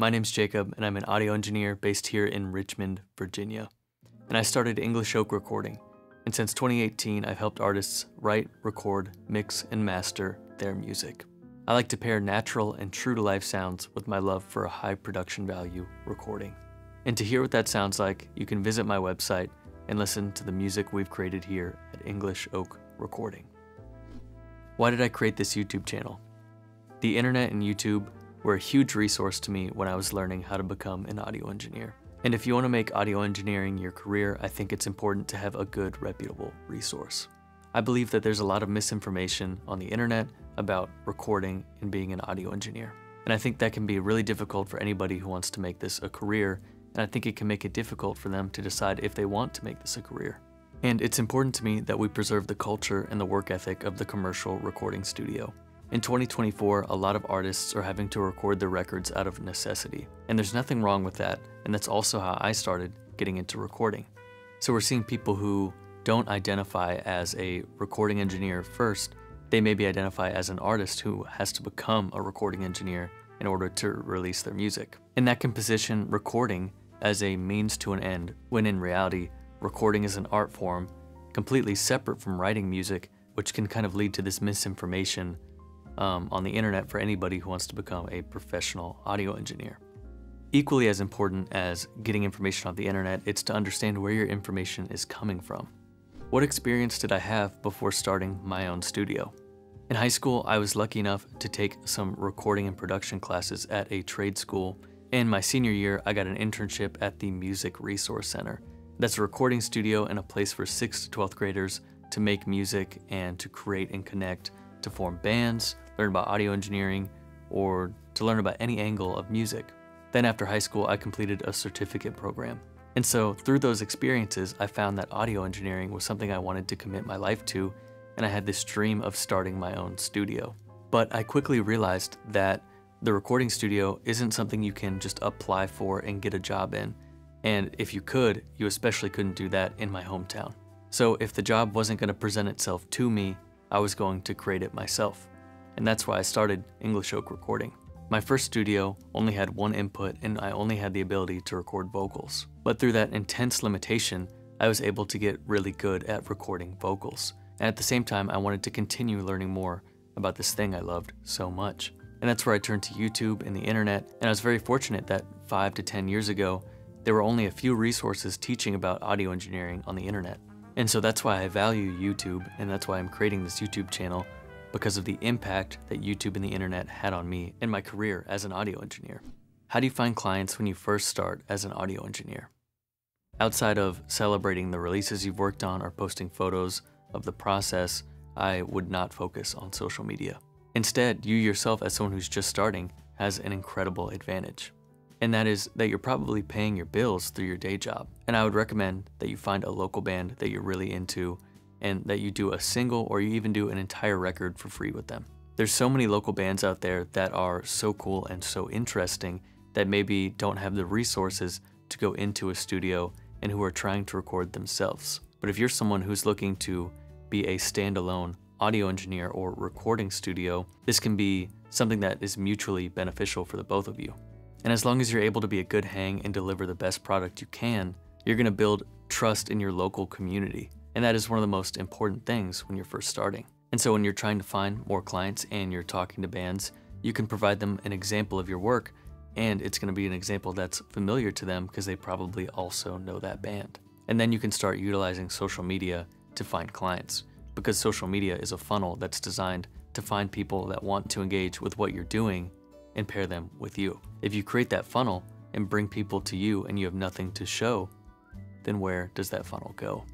My name's Jacob, and I'm an audio engineer based here in Richmond, Virginia. And I started English Oak Recording, and since 2018, I've helped artists write, record, mix, and master their music. I like to pair natural and true to life sounds with my love for a high production value recording. And to hear what that sounds like, you can visit my website and listen to the music we've created here at English Oak Recording. Why did I create this YouTube channel? The internet and YouTube were a huge resource to me when I was learning how to become an audio engineer. And if you want to make audio engineering your career, I think it's important to have a good, reputable resource. I believe that there's a lot of misinformation on the internet about recording and being an audio engineer. And I think that can be really difficult for anybody who wants to make this a career, and I think it can make it difficult for them to decide if they want to make this a career. And it's important to me that we preserve the culture and the work ethic of the commercial recording studio. In 2024, a lot of artists are having to record their records out of necessity, and there's nothing wrong with that, and that's also how I started getting into recording. So we're seeing people who don't identify as a recording engineer first, they maybe identify as an artist who has to become a recording engineer in order to release their music. And that can position recording as a means to an end, when in reality, recording is an art form completely separate from writing music, which can kind of lead to this misinformation um, on the internet for anybody who wants to become a professional audio engineer. Equally as important as getting information off the internet, it's to understand where your information is coming from. What experience did I have before starting my own studio? In high school, I was lucky enough to take some recording and production classes at a trade school. In my senior year, I got an internship at the Music Resource Center. That's a recording studio and a place for 6th to 12th graders to make music and to create and connect, to form bands, learn about audio engineering, or to learn about any angle of music. Then after high school, I completed a certificate program. And so through those experiences, I found that audio engineering was something I wanted to commit my life to, and I had this dream of starting my own studio. But I quickly realized that the recording studio isn't something you can just apply for and get a job in. And if you could, you especially couldn't do that in my hometown. So if the job wasn't going to present itself to me, I was going to create it myself and that's why I started English Oak Recording. My first studio only had one input and I only had the ability to record vocals. But through that intense limitation, I was able to get really good at recording vocals. And at the same time, I wanted to continue learning more about this thing I loved so much. And that's where I turned to YouTube and the internet, and I was very fortunate that 5 to 10 years ago, there were only a few resources teaching about audio engineering on the internet. And so that's why I value YouTube, and that's why I'm creating this YouTube channel because of the impact that YouTube and the internet had on me and my career as an audio engineer. How do you find clients when you first start as an audio engineer? Outside of celebrating the releases you've worked on or posting photos of the process, I would not focus on social media. Instead, you yourself as someone who's just starting has an incredible advantage. And that is that you're probably paying your bills through your day job. And I would recommend that you find a local band that you're really into and that you do a single or you even do an entire record for free with them. There's so many local bands out there that are so cool and so interesting that maybe don't have the resources to go into a studio and who are trying to record themselves. But if you're someone who's looking to be a standalone audio engineer or recording studio, this can be something that is mutually beneficial for the both of you. And as long as you're able to be a good hang and deliver the best product you can, you're gonna build trust in your local community. And that is one of the most important things when you're first starting. And so when you're trying to find more clients and you're talking to bands, you can provide them an example of your work and it's going to be an example that's familiar to them because they probably also know that band. And then you can start utilizing social media to find clients because social media is a funnel that's designed to find people that want to engage with what you're doing and pair them with you. If you create that funnel and bring people to you and you have nothing to show, then where does that funnel go?